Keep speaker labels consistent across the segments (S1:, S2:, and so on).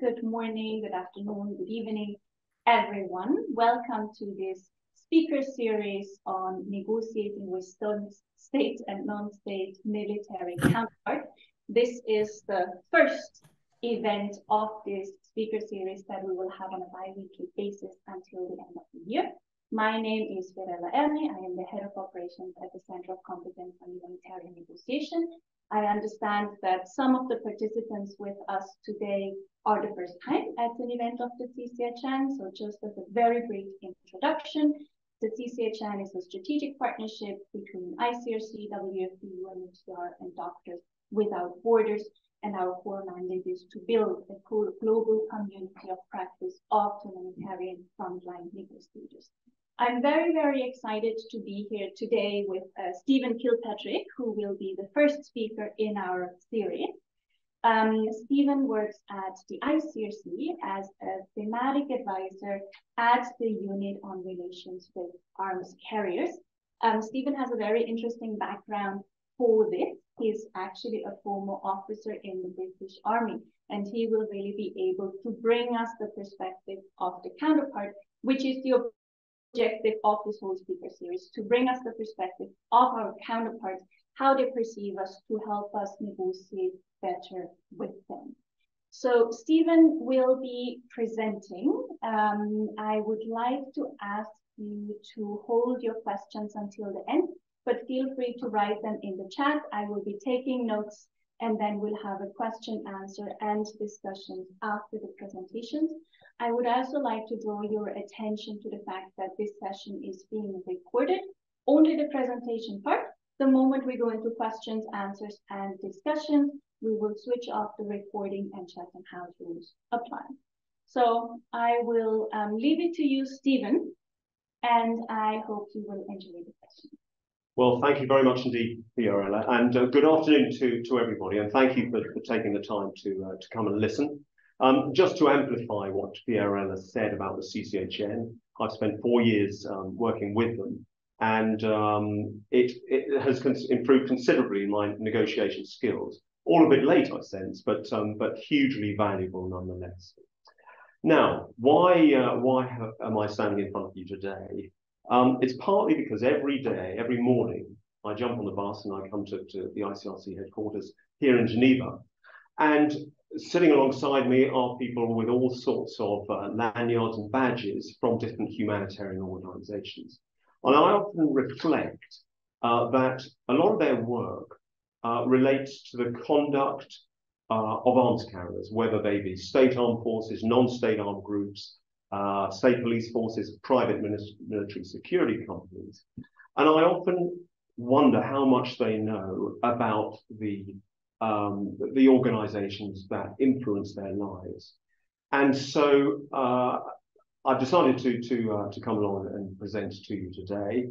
S1: good morning, good afternoon, good evening, everyone. Welcome to this speaker series on negotiating with state and non-state military counterpart. This is the first event of this speaker series that we will have on a bi-weekly basis until the end of the year. My name is Fiorella Erni. I am the head of operations at the Center of Competence on Humanitarian Negotiation. I understand that some of the participants with us today are the first time at an event of the CCHN. So just as a very brief introduction, the CCHN is a strategic partnership between ICRC, WFP, UNHCR, and Doctors Without Borders. And our core mandate is to build a global community of practice of humanitarian frontline negotiators. I'm very, very excited to be here today with uh, Stephen Kilpatrick, who will be the first speaker in our series. Um, Stephen works at the ICRC as a thematic advisor at the Unit on Relations with Arms Carriers. Um, Stephen has a very interesting background for this. He's actually a former officer in the British Army, and he will really be able to bring us the perspective of the counterpart, which is the objective of this whole speaker series to bring us the perspective of our counterparts, how they perceive us to help us negotiate better with them. So Stephen will be presenting. Um, I would like to ask you to hold your questions until the end, but feel free to write them in the chat. I will be taking notes and then we'll have a question, answer, and discussion after the presentations. I would also like to draw your attention to the fact that this session is being recorded, only the presentation part. The moment we go into questions, answers, and discussions, we will switch off the recording and check on how rules apply. So I will um, leave it to you, Stephen, and I hope you will enjoy the session.
S2: Well, thank you very much indeed, Fiorella, and uh, good afternoon to, to everybody, and thank you for, for taking the time to, uh, to come and listen. Um, just to amplify what Fiorella said about the CCHN, I've spent four years um, working with them, and um, it, it has cons improved considerably my negotiation skills. All a bit late, I sense, but um, but hugely valuable nonetheless. Now, why uh, why am I standing in front of you today? Um, it's partly because every day, every morning, I jump on the bus and I come to, to the ICRC headquarters here in Geneva, and sitting alongside me are people with all sorts of uh, lanyards and badges from different humanitarian organizations. And I often reflect uh, that a lot of their work uh, relates to the conduct uh, of arms carriers, whether they be state armed forces, non-state armed groups, uh, state police forces, private military security companies. And I often wonder how much they know about the um, the organizations that influence their lives. And so uh, I've decided to, to, uh, to come along and present to you today.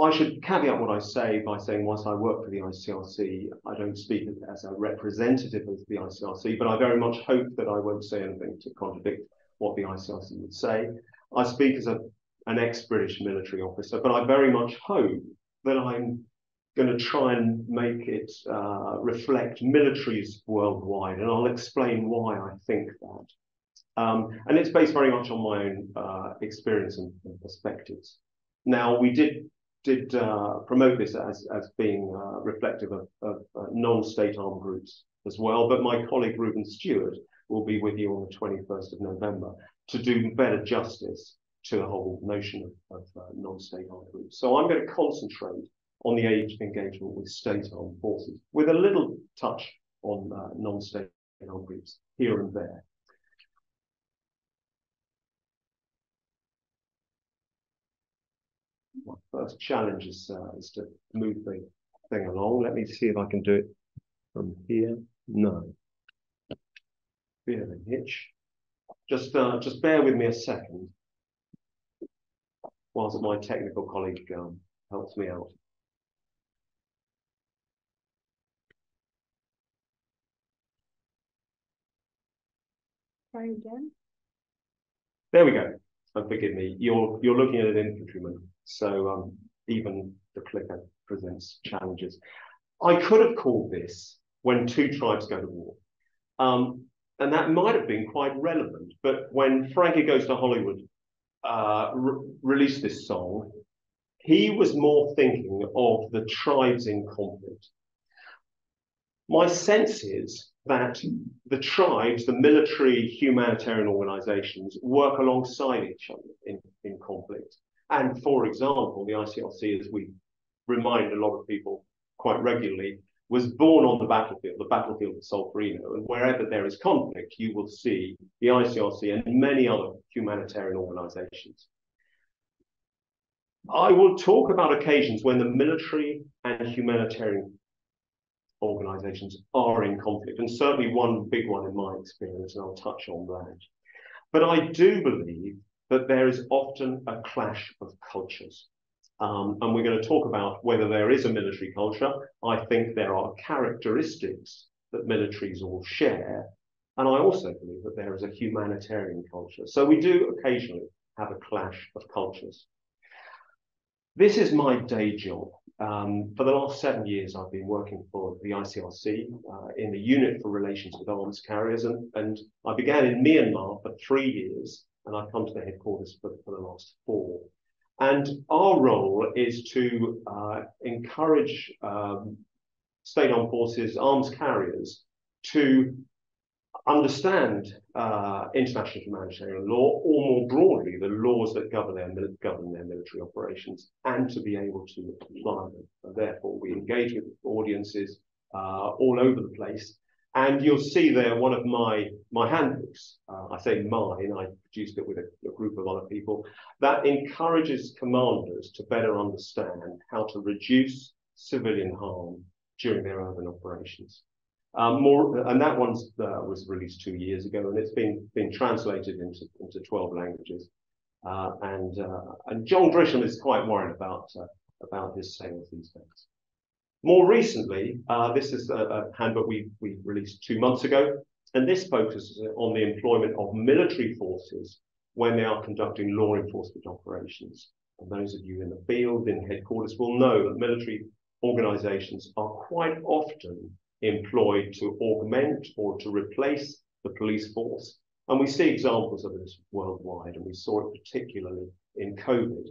S2: I should caveat what I say by saying whilst I work for the ICRC, I don't speak as a representative of the ICRC, but I very much hope that I won't say anything to contradict what the ICRC would say. I speak as a, an ex-British military officer, but I very much hope that I'm going to try and make it uh, reflect militaries worldwide, and I'll explain why I think that. Um, and it's based very much on my own uh, experience and, and, perspectives. Now, we did did uh, promote this as, as being uh, reflective of, of uh, non-state armed groups as well, but my colleague Ruben Stewart will be with you on the 21st of November to do better justice to the whole notion of, of uh, non-state armed groups. So I'm going to concentrate on the age of engagement with state armed forces, with a little touch on uh, non-state armed groups here and there. My first challenge is, uh, is to move the thing along. Let me see if I can do it from here. No. Bit of a hitch. Just, uh, just bear with me a second whilst my technical colleague um, helps me out.
S1: Try again.
S2: There we go. So forgive me. You're you're looking at an infantryman, so um, even the clicker presents challenges. I could have called this when two tribes go to war. Um, and that might have been quite relevant. But when Frankie Goes to Hollywood uh, re released this song, he was more thinking of the tribes in conflict. My sense is that the tribes, the military humanitarian organizations, work alongside each other. And for example, the ICRC, as we remind a lot of people quite regularly, was born on the battlefield, the battlefield of Solferino. And wherever there is conflict, you will see the ICRC and many other humanitarian organizations. I will talk about occasions when the military and humanitarian organizations are in conflict, and certainly one big one in my experience, and I'll touch on that. But I do believe that there is often a clash of cultures. Um, and we're going to talk about whether there is a military culture. I think there are characteristics that militaries all share. And I also believe that there is a humanitarian culture. So we do occasionally have a clash of cultures. This is my day job. Um, for the last seven years, I've been working for the ICRC uh, in the Unit for Relations with Arms Carriers. And, and I began in Myanmar for three years, and I've come to the headquarters for, for the last four. And our role is to uh, encourage um, state armed forces, arms carriers, to understand uh, international humanitarian law, or more broadly, the laws that govern their, govern their military operations, and to be able to apply them. And therefore, we engage with audiences uh, all over the place and you'll see there one of my, my handbooks, uh, I say mine, I produced it with a, a, group of other people, that encourages commanders to better understand how to reduce civilian harm during their urban operations. Um, more, and that one uh, was released two years ago, and it's been, been translated into, into 12 languages. Uh, and, uh, and John Grisham is quite worried about, uh, about his sales these days. More recently, uh, this is a, a, handbook we, we released two months ago, and this focuses on the employment of military forces when they are conducting law enforcement operations. And those of you in the field, in headquarters, will know that military organizations are quite often employed to augment or to replace the police force. And we see examples of this worldwide, and we saw it particularly in COVID.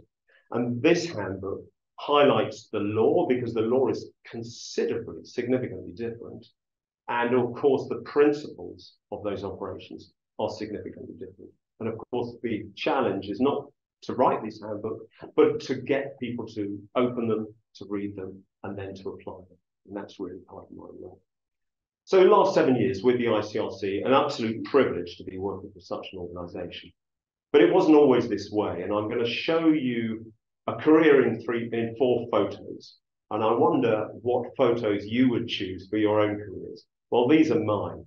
S2: And this handbook highlights the law because the law is considerably, significantly different. And of course, the principles of those operations are significantly different. And of course, the challenge is not to write these handbooks, but to get people to open them, to read them, and then to apply them. And that's really part of my role. So last seven years with the ICRC, an absolute privilege to be working for such an organization. But it wasn't always this way. And I'm going to show you a career in three in four photos. And I wonder what photos you would choose for your own careers. Well, these are mine.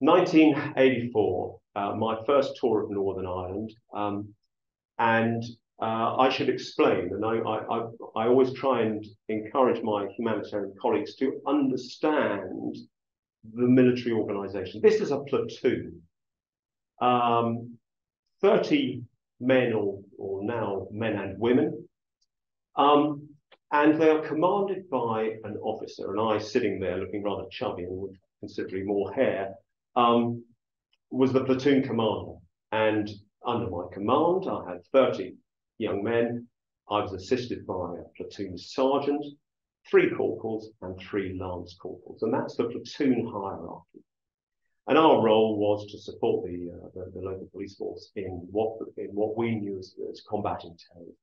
S2: 1984, uh, my first tour of Northern Ireland. Um, and uh, I should explain, and I, I, I, always try and encourage my humanitarian colleagues to understand the military organization. This is a platoon. Um, 30 men or, or now men and women. Um, and they are commanded by an officer, and I sitting there looking rather chubby and with considerably more hair, um, was the platoon commander. And under my command, I had 30 young men. I was assisted by a platoon sergeant, three corporals, and three lance corporals. And that's the platoon hierarchy. And our role was to support the, uh, the, the, local police force in what, in what we knew as, as combating terrorism.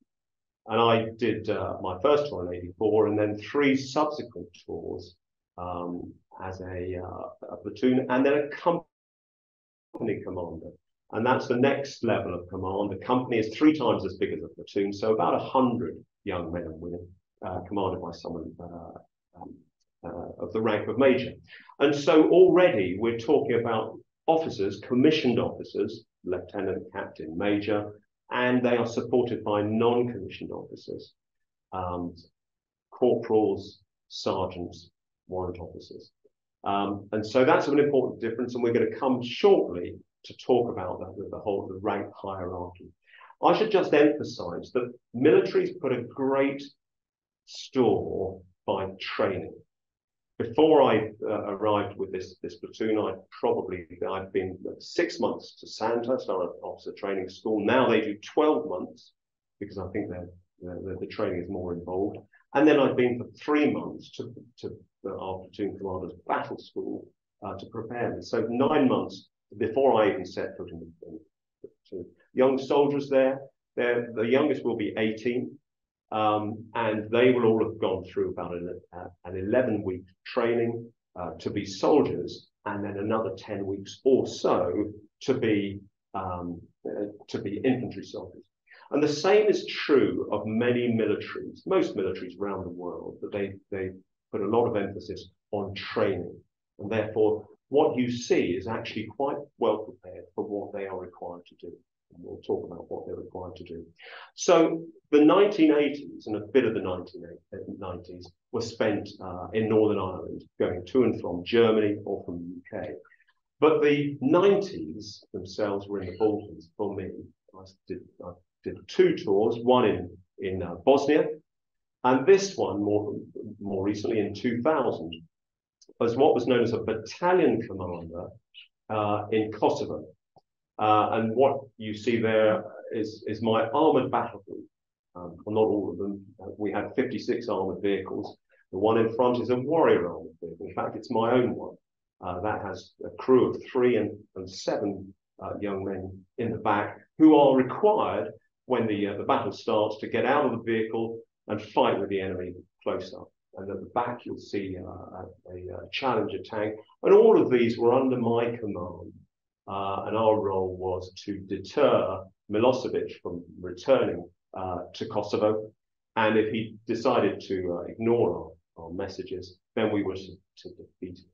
S2: And I did uh, my first tour in 84 and then three subsequent tours um, as a, uh, a, platoon and then a company commander. And that's the next level of command. The company is three times as big as a platoon, so about 100 young men and women uh, commanded by someone uh, um, of the rank of major. And so already we're talking about officers, commissioned officers, lieutenant, captain, major, and they are supported by non-commissioned officers, um, corporals, sergeants, warrant officers. Um, and so that's an important difference, and we're going to come shortly to talk about that with the whole the rank hierarchy. I should just emphasize that militaries put a great store by training before I uh, arrived with this, this platoon, I probably, I'd been six months to Sandhurst, our officer training school. Now they do 12 months because I think the, the training is more involved. And then I've been for three months to, to our platoon commander's battle school uh, to prepare me. So nine months before I even set foot in the platoon. Young soldiers there, the youngest will be 18, um, and they will all have gone through about an, uh, an 11 week training uh, to be soldiers, and then another 10 weeks or so to be um, uh, to be infantry soldiers. And the same is true of many militaries, most militaries around the world, that they, they put a lot of emphasis on training. And therefore, what you see is actually quite well prepared for what they are required to do. We'll talk about what they're required to do. So the 1980s and a bit of the 1990s were spent uh, in Northern Ireland, going to and from Germany or from the UK. But the 90s themselves were in the Balkans for me. I did, I did two tours, one in, in uh, Bosnia, and this one more, more recently in 2000 as what was known as a battalion commander uh, in Kosovo. Uh, and what you see there is, is my armored battle group. Um, well, not all of them. Uh, we had 56 armored vehicles. The one in front is a warrior armored vehicle. In fact, it's my own one. Uh, that has a crew of three and, and seven uh, young men in the back who are required when the, uh, the battle starts to get out of the vehicle and fight with the enemy close up. And at the back, you'll see uh, a, a, Challenger tank. And all of these were under my command. Uh, and our role was to deter Milosevic from returning uh, to Kosovo. And if he decided to uh, ignore our, our, messages, then we were to, to defeat him.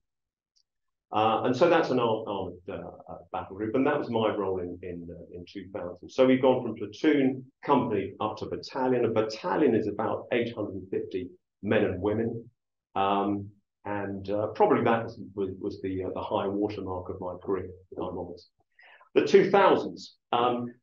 S2: Uh, and so that's an armed uh, uh, battle group, and that was my role in in, uh, in 2000. So we've gone from platoon, company, up to battalion. A battalion is about 850 men and women, um, and uh, probably that was, was, the uh, the high watermark of my career. The 2000s um,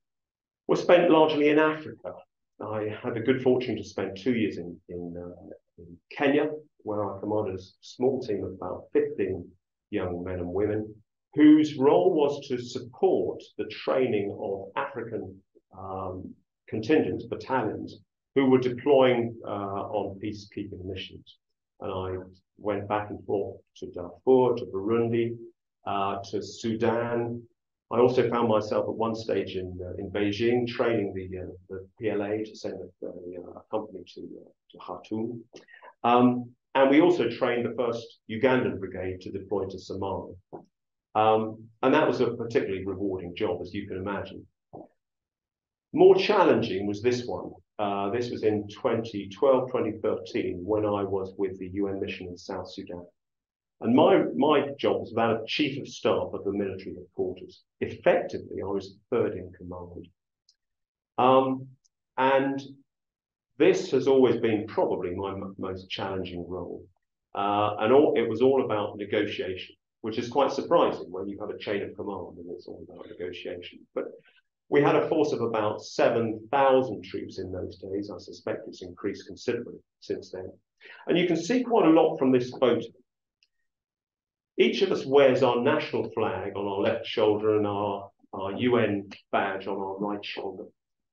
S2: were spent largely in Africa. I had the good fortune to spend two years in in, in Kenya, where I commanded a small team of about 15 young men and women, whose role was to support the training of African um, contingents, battalions, who were deploying uh, on peacekeeping missions. And I went back and forth to Darfur, to Burundi, uh, to Sudan. I also found myself at one stage in uh, in Beijing training the uh, the PLA to send a, a company to uh, to Khartoum. Um, and we also trained the first Ugandan brigade to deploy to Somalia. Um, and that was a particularly rewarding job, as you can imagine. More challenging was this one. Uh, this was in 2012, 2013, when I was with the UN mission in South Sudan. And my, my job was that of chief of staff of the military headquarters. Effectively, I was third in command. Um, and this has always been probably my most challenging role. Uh, and all, it was all about negotiation, which is quite surprising when you have a chain of command and it's all about negotiation. But we had a force of about 7,000 troops in those days. I suspect it's increased considerably since then. And you can see quite a lot from this photo. Each of us wears our national flag on our left shoulder and our, our UN badge on our right shoulder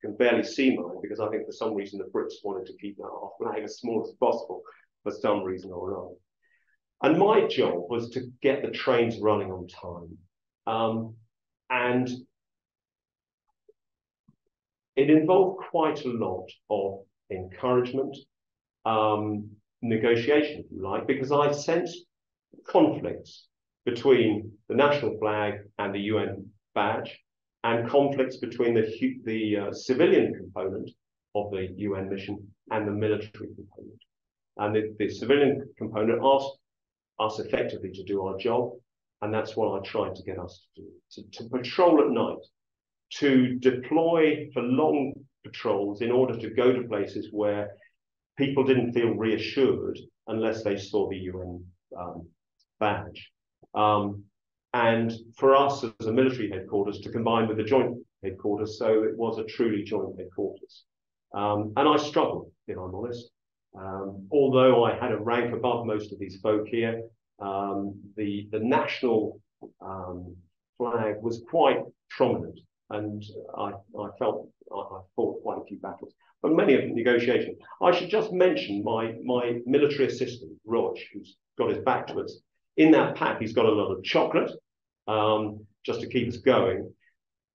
S2: can barely see mine because I think for some reason the Brits wanted to keep our flag as small as possible for some reason or another. And my job was to get the trains running on time. Um, and it involved quite a lot of encouragement, um, negotiation, if you like, because I sensed conflicts between the national flag and the UN badge and conflicts between the, the uh, civilian component of the UN mission and the military component. And the, the civilian component asked us effectively to do our job, and that's what I tried to get us to do, to, to patrol at night, to deploy for long patrols in order to go to places where people didn't feel reassured unless they saw the UN um, badge. Um, and for us as a military headquarters to combine with the joint headquarters, so it was a truly joint headquarters. Um, and I struggled, if I'm honest. Um, although I had a rank above most of these folk here, um, the, the national um, flag was quite prominent and I, I felt I, I, fought quite a few battles, but many of them negotiations. I should just mention my, my military assistant, Rog, who's got his back to us. In that pack, he's got a lot of chocolate, um, just to keep us going.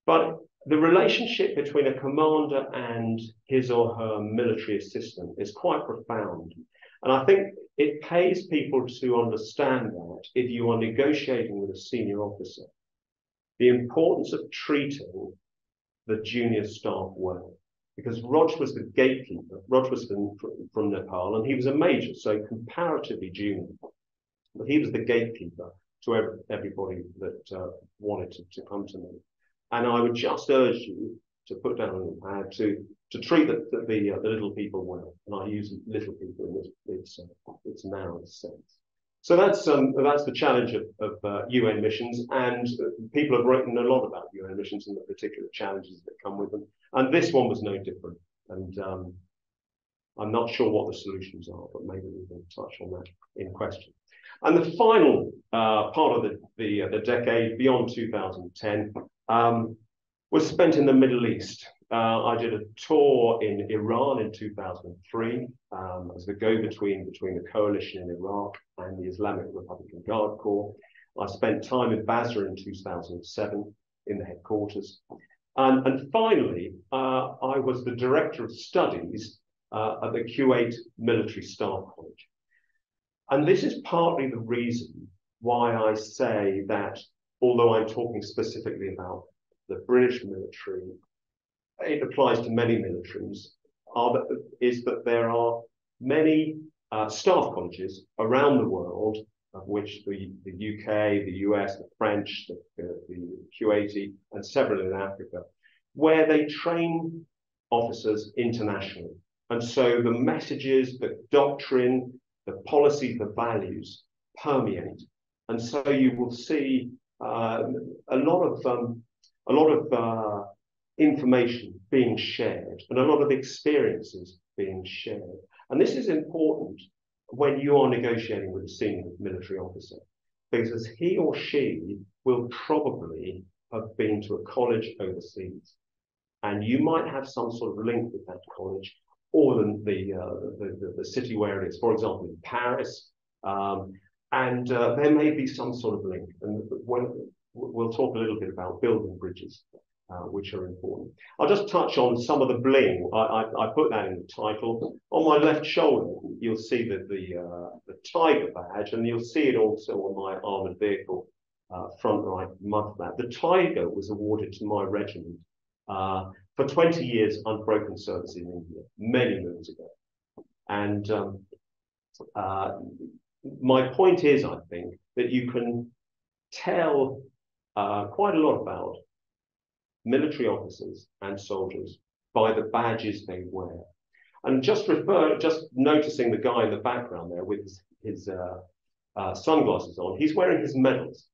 S2: But the relationship between a commander and his or her military assistant is quite profound. And I think it pays people to understand that if you are negotiating with a senior officer, the importance of treating the junior staff well. Because Rog was the gatekeeper. Rog was from, from Nepal and he was a major, so comparatively junior. But he was the gatekeeper to everybody that uh, wanted to, to come to me. And I would just urge you to put down to to treat the the, the, uh, the, little people well. And I use little people in this its uh, its narrow sense. So that's um, that's the challenge of, of uh, UN missions, and people have written a lot about UN missions and the particular challenges that come with them. And this one was no different. And um, I'm not sure what the solutions are, but maybe we can touch on that in question. And the final uh, part of the, the, uh, the, decade beyond 2010 um, was spent in the Middle East. Uh, I did a tour in Iran in 2003 um, as the go-between between the coalition in Iraq and the Islamic Republican Guard Corps. I spent time in Basra in 2007 in the headquarters. And, and finally, uh, I was the director of studies uh, at the Kuwait Military Staff College. And this is partly the reason why I say that, although I'm talking specifically about the British military, it applies to many militaries, that, is that there are many uh, staff colleges around the world, of which the, the UK, the US, the French, the, the, the Kuwaiti, and several in Africa, where they train officers internationally. And so the messages, the doctrine, the policies, the values permeate. And so you will see uh, a lot of um, a lot of uh, information being shared and a lot of experiences being shared. And this is important when you are negotiating with a senior military officer, because he or she will probably have been to a college overseas. And you might have some sort of link with that college, or the, the, uh, the, the, city where it is, for example, in Paris. Um, and uh, there may be some sort of link. And when, we'll talk a little bit about building bridges, uh, which are important. I'll just touch on some of the bling. I, I, I, put that in the title. On my left shoulder, you'll see the, the, uh, the tiger badge, and you'll see it also on my armored vehicle uh, front right mud flap. The tiger was awarded to my regiment uh, for 20 years unbroken service in India, many moons ago. And um, uh, my point is, I think, that you can tell quite a lot about military officers and soldiers by the badges they wear. And just refer, just noticing the guy in the background there with his, his uh, uh, sunglasses on, he's wearing his medals.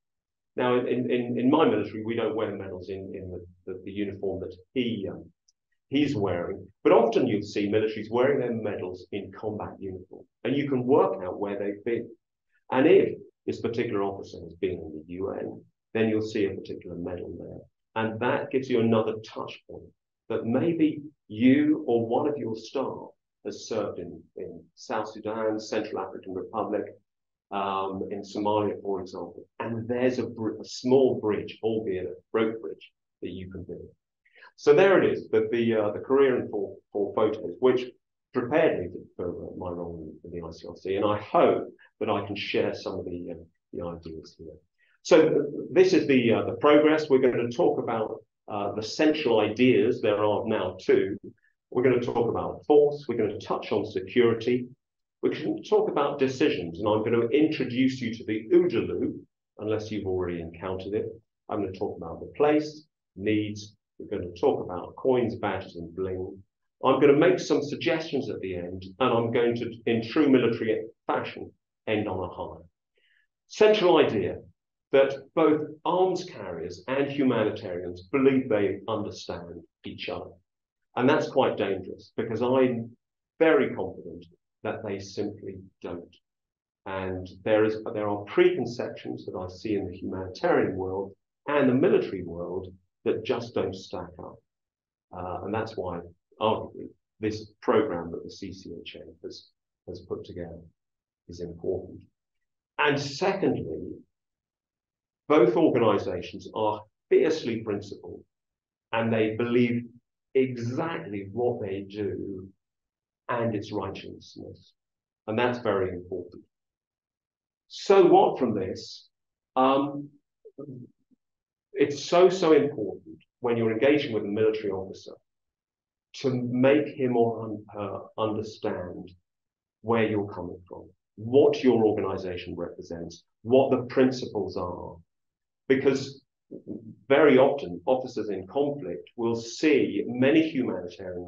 S2: Now, in, in, in my military, we don't wear medals in, in the, the, the uniform that he um, he's wearing, but often you'll see militaries wearing their medals in combat uniform, and you can work out where they've been. And if this particular officer has been in the UN, then you'll see a particular medal there. And that gives you another touch point that maybe you or one of your staff has served in, in South Sudan, Central African Republic, um, in Somalia, for example, and there's a, a, small bridge, albeit a rope bridge, that you can build. So there it is, the the, uh, the career in four, four photos, which prepared me for my role in the ICRC, and I hope that I can share some of the uh, the ideas here. So this is the uh, the progress. We're going to talk about uh, the central ideas. There are now two. We're going to talk about force. We're going to touch on security, we can talk about decisions, and I'm going to introduce you to the OODA loop, unless you've already encountered it. I'm going to talk about the place, needs. We're going to talk about coins, badges, and bling. I'm going to make some suggestions at the end, and I'm going to, in true military fashion, end on a high. Central idea that both arms carriers and humanitarians believe they understand each other. And that's quite dangerous because I'm very confident that they simply don't. And there is there are preconceptions that I see in the humanitarian world and the military world that just don't stack up. Uh, and that's why, arguably, this program that the CCHN has, has put together is important. And secondly, both organizations are fiercely principled and they believe exactly what they do and its righteousness. And that's very important. So what from this? Um, it's so, so important when you're engaging with a military officer to make him or her understand where you're coming from, what your organization represents, what the principles are. Because very often officers in conflict will see many humanitarian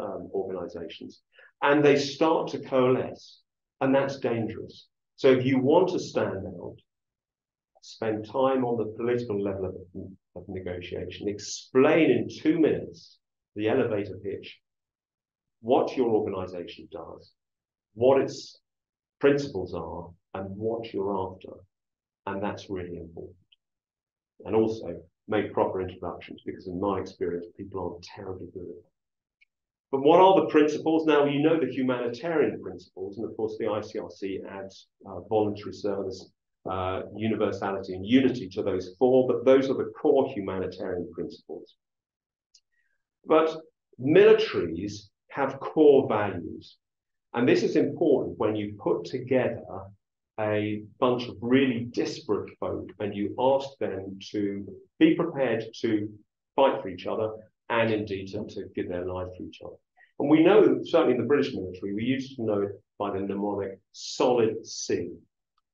S2: um, organizations and they start to coalesce and that's dangerous. So if you want to stand out, spend time on the political level of, of negotiation, explain in two minutes the elevator pitch, what your organization does, what its principles are, and what you're after. And that's really important and also make proper introductions because in my experience, people aren't terribly good at it. But what are the principles? Now, you know the humanitarian principles, and of course the ICRC adds uh, voluntary service, uh, universality and unity to those four, but those are the core humanitarian principles. But militaries have core values, and this is important when you put together a bunch of really disparate folk and you ask them to be prepared to fight for each other and indeed to, to give their life for each other. And we know, certainly in the British military, we used to know it by the mnemonic solid C.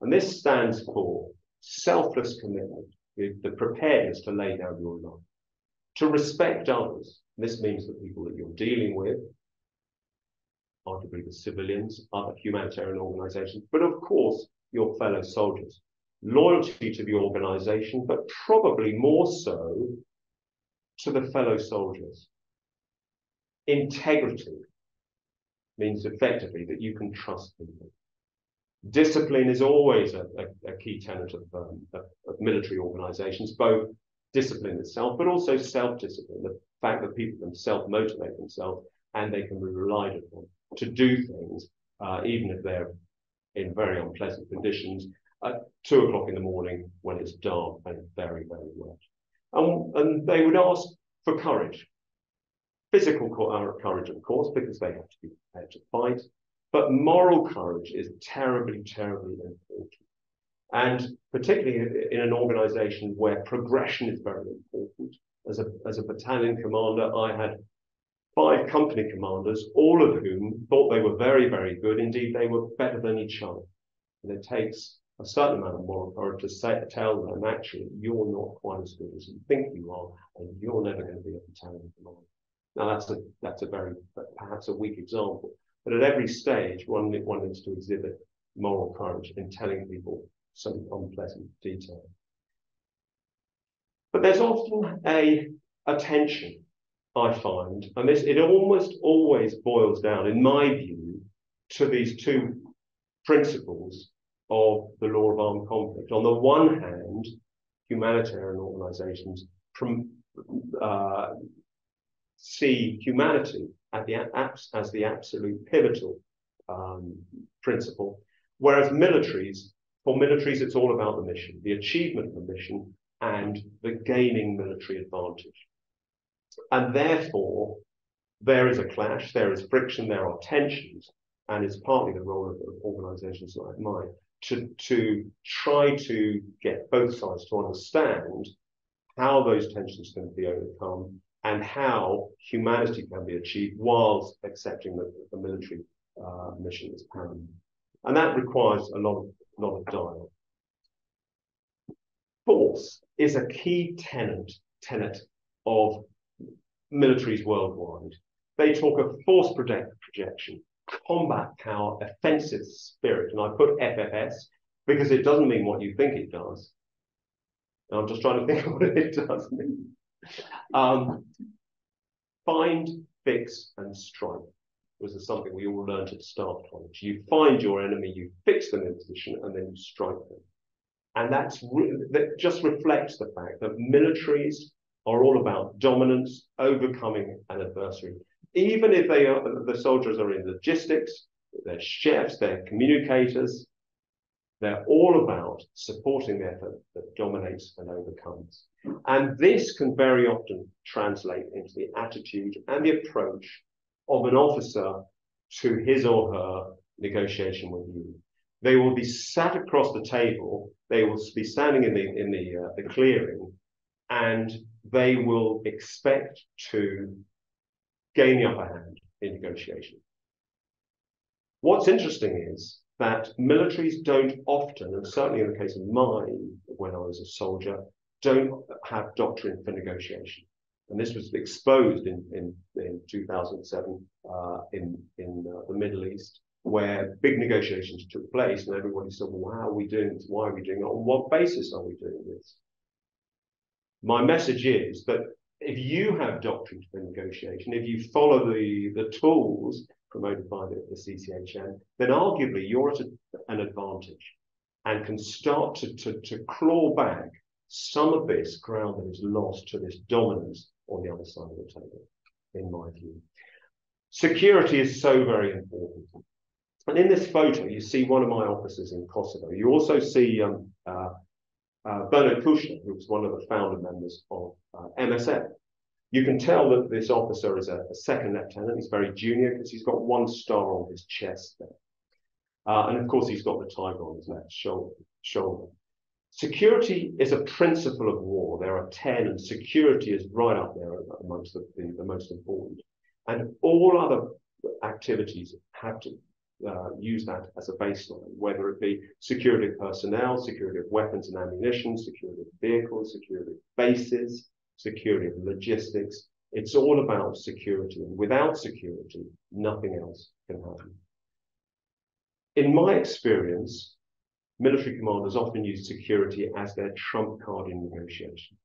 S2: And this stands for selfless commitment, the preparedness to lay down your life, to respect others. This means the people that you're dealing with, arguably the civilians, other humanitarian organizations, but of course, your fellow soldiers. Loyalty to the organization, but probably more so to the fellow soldiers. Integrity means effectively that you can trust people. Discipline is always a, a, a key tenet of, um, of, of military organizations, both discipline itself, but also self-discipline, the fact that people can self-motivate themselves and they can be relied upon to do things, uh, even if they're in very unpleasant conditions at two o'clock in the morning when it's dark and very, very wet. And, and they would ask for courage. Physical uh, courage, of course, because they have to be prepared to fight. But moral courage is terribly, terribly important. And particularly in an organization where progression is very important. As a, as a battalion commander, I had five company commanders, all of whom thought they were very, very good. Indeed, they were better than each other. And it takes a certain amount of moral courage to say, tell them, actually, you're not quite as good as you think you are, and you're never going to be a battalion commander. Now, that's a, that's a very, perhaps a weak example. But at every stage, one, one needs to exhibit moral courage in telling people some unpleasant detail. But there's often a, a tension I find, and this it almost always boils down, in my view, to these two principles of the law of armed conflict. On the one hand, humanitarian organizations from, uh, see humanity at the, as the absolute pivotal um, principle, whereas militaries, for militaries, it's all about the mission, the achievement of the mission, and the gaining military advantage. And therefore, there is a clash, there is friction, there are tensions, and it's partly the role of, organizations like mine to, to try to get both sides to understand how those tensions can be overcome and how humanity can be achieved whilst accepting that the military uh, mission is paramount. And that requires a lot of, lot of dialogue. Force is a key tenet, tenet of militaries worldwide. They talk of force projection, combat power, offensive spirit. And I put FFS because it doesn't mean what you think it does. I'm just trying to think what it does mean. Um, find, fix, and strike. was something we all learned at Staff College. You find your enemy, you fix them in position, and then you strike them. And that's that just reflects the fact that militaries are all about dominance, overcoming an adversary. Even if they are the soldiers are in logistics, they're chefs, they're communicators, they're all about supporting the effort that dominates and overcomes. And this can very often translate into the attitude and the approach of an officer to his or her negotiation with you. They will be sat across the table, they will be standing in the, in the, uh, the clearing, and they will expect to gain the upper hand in negotiation. What's interesting is that militaries don't often, and certainly in the case of mine when I was a soldier, don't have doctrine for negotiation. And this was exposed in, in, in 2007 uh, in, in uh, the Middle East, where big negotiations took place, and everybody said, well, how are we doing this? Why are we doing it? On what basis are we doing this? My message is that if you have doctrine for negotiation, if you follow the, the tools promoted by the, the CCHN, then arguably you're at a, an advantage and can start to, to, to claw back some of this ground that is lost to this dominance on the other side of the table, in my view. Security is so very important. And in this photo, you see one of my officers in Kosovo. You also see um, uh, Bernard Kouchner, who was one of the founder members of uh, MSF, you can tell that this officer is a, a second lieutenant. He's very junior because he's got one star on his chest there. Uh, and of course, he's got the tiger on his left shoulder. shoulder. Security is a principle of war. There are 10, and security is right up there amongst the, the, the most important. And all other activities have to uh, use that as a baseline, whether it be security of personnel, security of weapons and ammunition, security of vehicles, security of bases, security of logistics. It's all about security. And without security, nothing else can happen. In my experience, military commanders often use security as their trump card in negotiation.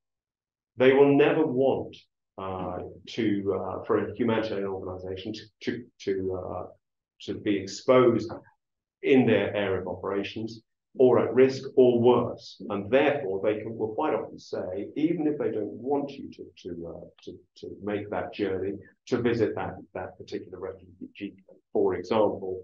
S2: They will never want uh, to uh, for a humanitarian organization to to to, uh, to be exposed in their area of operations or at risk or worse. And therefore, they can, will quite often say, even if they don't want you to, to, uh, to, to make that journey, to visit that, that particular refugee camp, for example,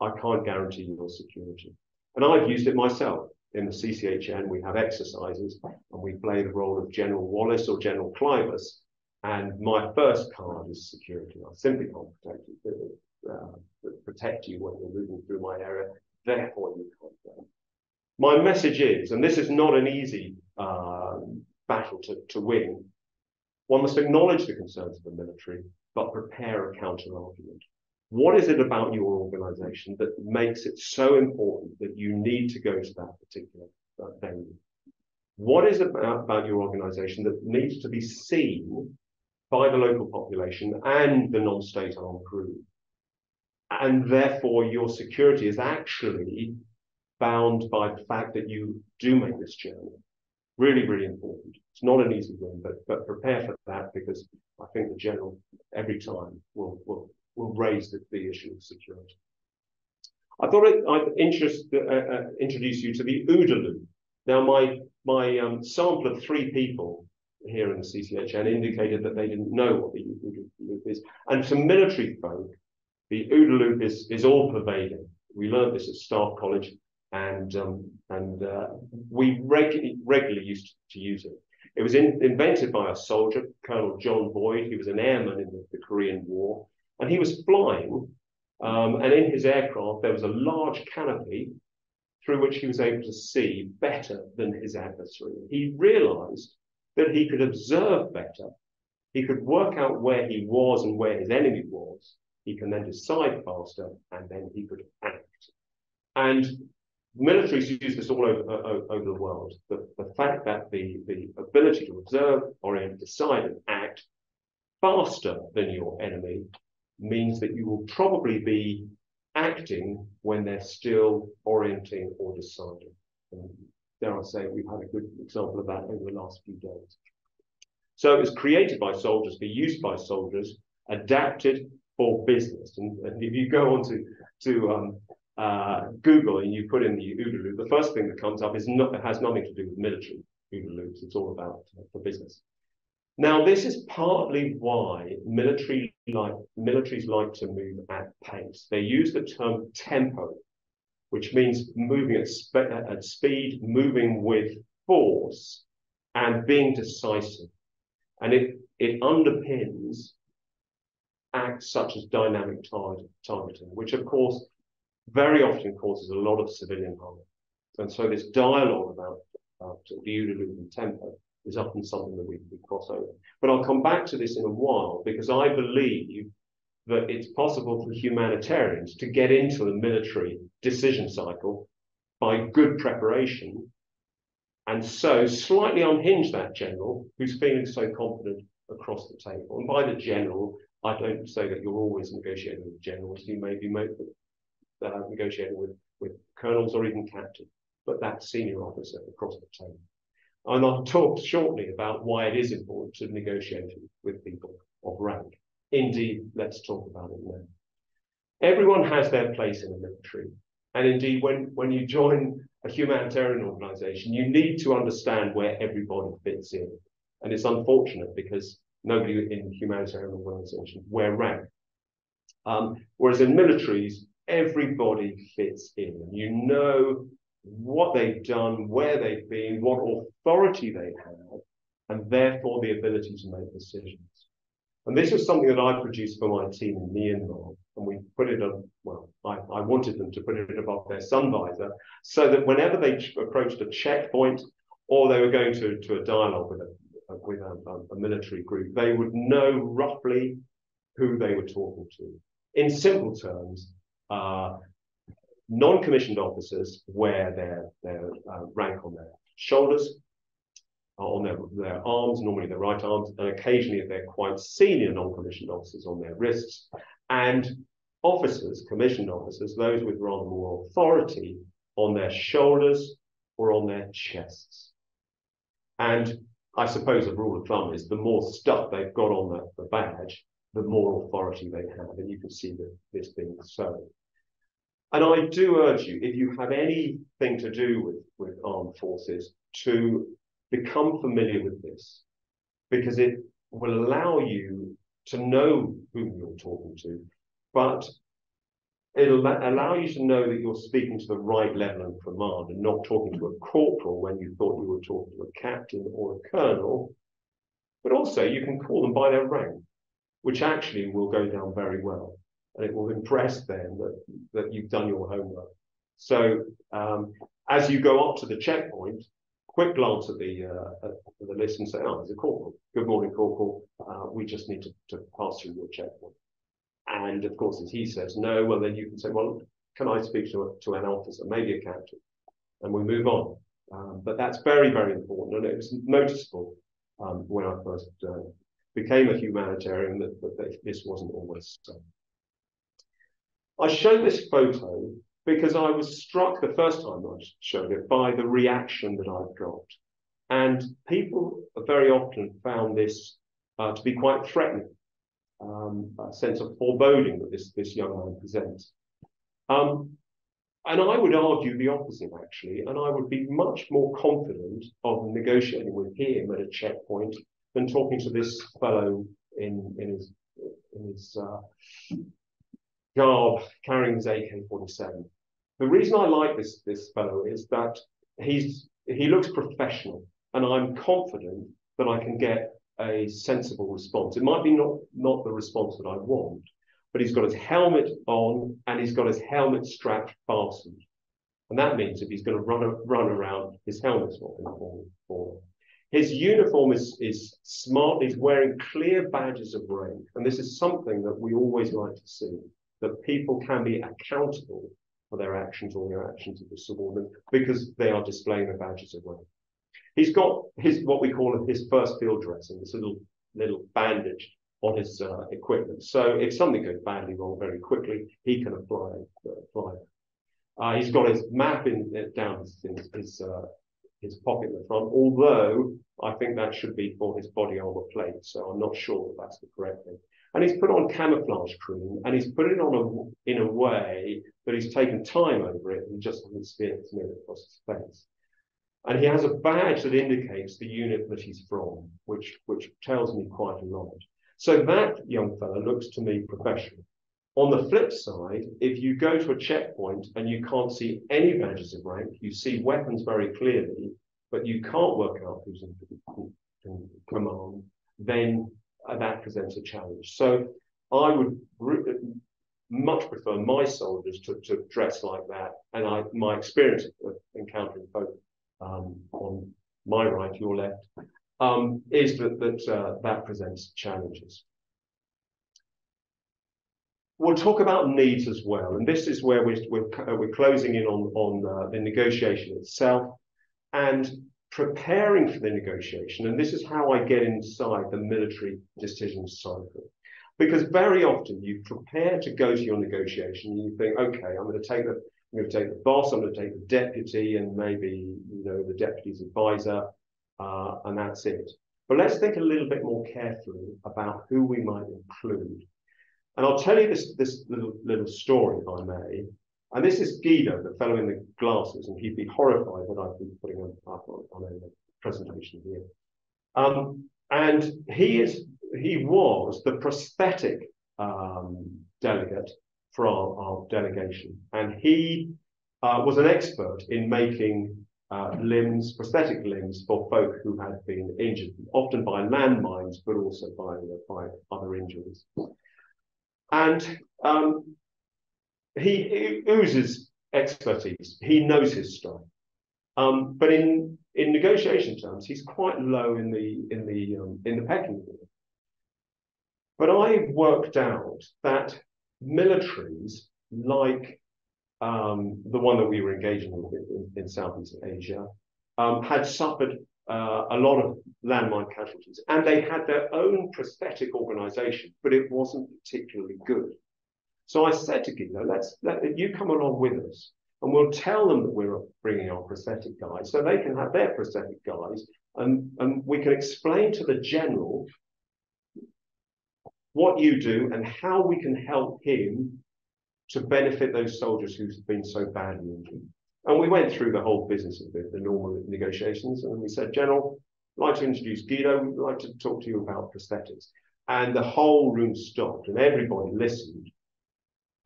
S2: I can't guarantee your security. And I've used it myself. In the CCHN, we have exercises and we play the role of General Wallace or General Clivus. And my first card is security. I simply can't protect you, uh, protect you when you're moving through my area. Therefore, you can't go. My message is, and this is not an easy uh, battle to, to win, one must acknowledge the concerns of the military, but prepare a counter argument. What is it about your organization that makes it so important that you need to go to that particular uh, venue? What is it about, about your organization that needs to be seen by the local population and the non-state armed group? And therefore, your security is actually bound by the fact that you do make this journey. Really, really important. It's not an easy one, but but prepare for that because I think the general every time will will will raise the, the issue of security. I thought I'd interest, uh, uh, introduce you to the OODA loop. Now, my my um, sample of three people here in the CCHN indicated that they didn't know what the OODA loop is. And to military folk, the OODA loop is, is all pervading. We learned this at Staff College and um, and uh, we regularly regularly used to use it. It was in, invented by a soldier, Colonel John Boyd. He was an airman in the, the Korean War, and he was flying. Um, and in his aircraft, there was a large canopy through which he was able to see better than his adversary. He realized that he could observe better. He could work out where he was and where his enemy was. He can then decide faster, and then he could act. And militaries use this all over, uh, over the world. The, the fact that the, the ability to observe, orient, decide, and act faster than your enemy means that you will probably be acting when they're still orienting or deciding. And dare I say, we've had a good example of that over the last few days. So it was created by soldiers, be used by soldiers, adapted for business. And, and if you go on to, to um, uh, Google and you put in the OODA loop, the first thing that comes up is not, it has nothing to do with military OODA loops. It's all about uh, for business. Now, this is partly why military like militaries like to move at pace. They use the term tempo, which means moving at, spe at speed, moving with force, and being decisive. And it, it underpins acts such as dynamic tar targeting, which of course very often causes a lot of civilian harm. And so this dialogue about, the and tempo is often something that we, we cross over. But I'll come back to this in a while because I believe that it's possible for humanitarians to get into the military decision cycle by good preparation and so slightly unhinge that general who's feeling so confident across the table. And by the general, I don't say that you're always negotiating with generals. You may be uh, negotiating with, with colonels or even captains, but that senior officer across the table. And I'll talk shortly about why it is important to negotiate with people of rank. Indeed, let's talk about it now. Everyone has their place in the military. And indeed, when, when you join a humanitarian organization, you need to understand where everybody fits in. And it's unfortunate because nobody in humanitarian organizations wear rank. Um, whereas in militaries, everybody fits in. You know what they've done, where they've been, what authority they have, and therefore the ability to make decisions. And this was something that I produced for my team in Myanmar, and we put it up, well, I, I wanted them to put it above their sun visor, so that whenever they approached a checkpoint or they were going to, to a dialogue with a, with a, a military group, they would know roughly who they were talking to. In simple terms, uh, Non-commissioned officers wear their, their uh, rank on their shoulders, uh, on their, their arms, normally their right arms, and occasionally if they're quite senior non-commissioned officers on their wrists. And officers, commissioned officers, those with rather more authority on their shoulders or on their chests. And I suppose a rule of thumb is the more stuff they've got on the, the badge, the more authority they have. And you can see that this being so. And I do urge you, if you have anything to do with, with armed forces, to become familiar with this, because it will allow you to know whom you're talking to, but it'll allow you to know that you're speaking to the right level of command and not talking to a corporal when you thought you were talking to a captain or a colonel. But also, you can call them by their rank, which actually will go down very well and it will impress them that, that you've done your homework. So um, as you go up to the checkpoint, quick glance at the uh, at the list and say, oh, there's a corporal. Good morning, corporal. Uh, we just need to, to pass through your checkpoint. And of course, as he says no, well, then you can say, well, can I speak to, to an officer, maybe a captain? And we move on. Um, but that's very, very important. And it was noticeable um, when I first uh, became a humanitarian that, that this wasn't always so. I show this photo because I was struck the first time I showed it by the reaction that I've got. And people very often found this uh, to be quite threatening, um, a sense of foreboding that this, this young man presents. Um, and I would argue the opposite, actually, and I would be much more confident of negotiating with him at a checkpoint than talking to this fellow in, in his, in his uh, garb carrying his AK-47. The reason I like this, this fellow is that he's he looks professional, and I'm confident that I can get a sensible response. It might be not, not the response that I want, but he's got his helmet on and he's got his helmet strapped fastened. And that means if he's going to run, run around, his helmet's not going to fall, fall. His uniform is, is smart. He's wearing clear badges of rank. And this is something that we always like to see that people can be accountable for their actions or their actions of the subordinate because they are displaying the badges of rank. He's got his what we call his first field dressing, this little little bandage on his uh, equipment. So if something goes badly wrong very quickly, he can apply apply. Uh, he's got his map in down his his, uh, his pocket in the front, although I think that should be for his body armor plate. So I'm not sure that that's the correct thing. And he's put on camouflage cream and he's put it on a, in a way that he's taken time over it and just hasn't smeared it across his face. And he has a badge that indicates the unit that he's from, which, which tells me quite a lot. So that young fellow looks to me professional. On the flip side, if you go to a checkpoint and you can't see any badges of rank, you see weapons very clearly, but you can't work out who's in, in command, then that presents a challenge. So I would much prefer my soldiers to, to dress like that. And I, my experience of encountering folk um, on my right, your left, um, is that that, uh, that presents challenges. We'll talk about needs as well, and this is where we're, we're, uh, we're closing in on, on uh, the negotiation itself and preparing for the negotiation. And this is how I get inside the military decision cycle. Because very often you prepare to go to your negotiation and you think, okay, I'm going to take the I'm going to take the boss, I'm going to take the deputy, and maybe you know the deputy's advisor, uh, and that's it. But let's think a little bit more carefully about who we might include. And I'll tell you this, this little, little story, if I may. And this is Guido, the fellow in the glasses, and he'd be horrified that I've been putting him up on, on a presentation here. Um, and he is he was the prosthetic um, delegate for our, delegation, and he uh, was an expert in making uh, limbs, prosthetic limbs for folk who had been injured, often by landmines, but also by, uh, by other injuries. And um, he, he, oozes expertise. He knows his stuff. Um, but in, in negotiation terms, he's quite low in the in the um, in the pecking order. But I worked out that militaries like um, the one that we were engaging with in, in Southeast Asia, um, had suffered uh, a lot of landmine casualties, and they had their own prosthetic organization, but it wasn't particularly good. So I said to Guido, let's let you come along with us, and we'll tell them that we're bringing our prosthetic guys, so they can have their prosthetic guys, and, and we can explain to the general what you do and how we can help him to benefit those soldiers who've been so badly injured. And we went through the whole business of the, the normal negotiations, and we said, General, I'd like to introduce Guido. We'd like to talk to you about prosthetics. And the whole room stopped, and everybody listened.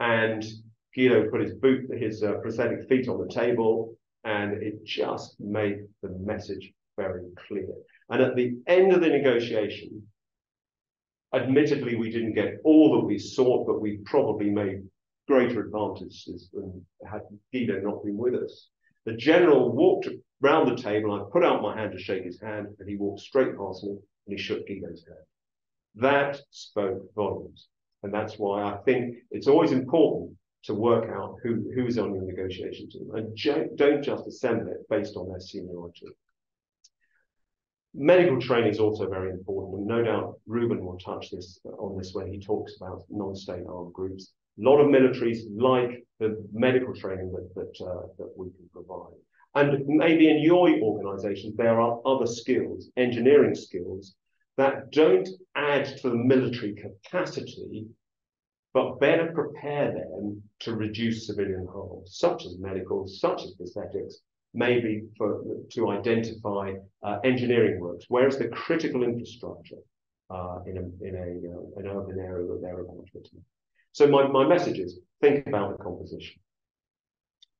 S2: And Guido put his boot, his uh, prosthetic feet on the table, and it just made the message very clear. And at the end of the negotiation, admittedly, we didn't get all that we sought, but we probably made greater advantages than had Guido not been with us. The general walked round the table. I put out my hand to shake his hand, and he walked straight past me and he shook Guido's hand. That spoke volumes. And that's why I think it's always important to work out who, who's on your negotiation team and don't just assemble it based on their seniority. Medical training is also very important, and no doubt Ruben will touch this on this when he talks about non-state armed groups a lot of militaries like the medical training that that, uh, that we can provide. And maybe in your organization, there are other skills, engineering skills, that don't add to the military capacity, but better prepare them to reduce civilian harm, such as medical, such as prosthetics, maybe for, to identify uh, engineering works. Where's the critical infrastructure uh, in, a, in a, uh, an urban area that they're to so my, my message is think about the composition.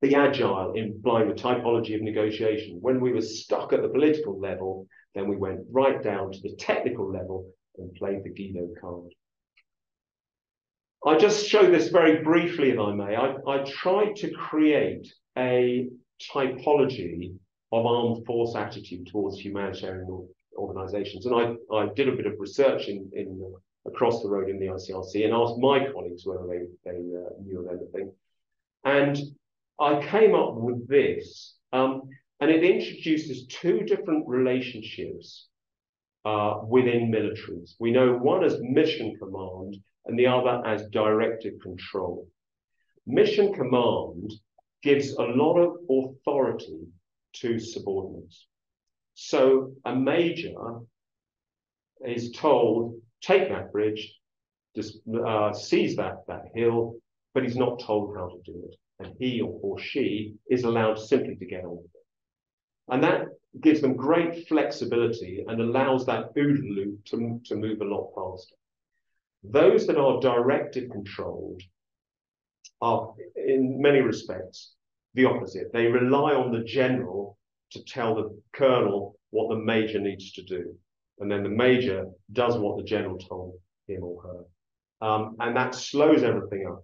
S2: Be agile in the typology of negotiation. When we were stuck at the political level, then we went right down to the technical level and played the Guido card. I just show this very briefly, if I may. I, I tried to create a typology of armed force attitude towards humanitarian organizations. And I, I did a bit of research in, in across the road in the ICRC and asked my colleagues whether they, they uh, knew of anything. And I came up with this, um, and it introduces two different relationships uh, within militaries. We know one as mission command and the other as directive control. Mission command gives a lot of authority to subordinates. So a major is told take that bridge, just uh, seize that, that hill, but he's not told how to do it. And he or, or she is allowed simply to get on with it. And that gives them great flexibility and allows that OODA loop to, to move a lot faster. Those that are directive controlled are, in many respects, the opposite. They rely on the general to tell the colonel what the major needs to do. And then the major does what the general told him or her. Um, and that slows everything up.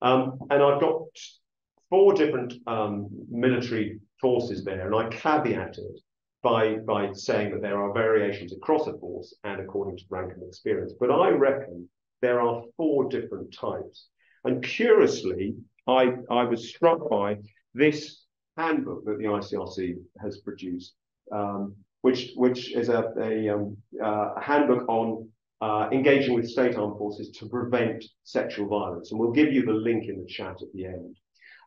S2: Um, and I've got four different um, military forces there, and I caveat it by, by saying that there are variations across a force and according to rank and experience. But I reckon there are four different types. And curiously, I, I was struck by this handbook that the ICRC has produced, um, which, which is a, a, um, uh, handbook on uh, engaging with state armed forces to prevent sexual violence. And we'll give you the link in the chat at the end.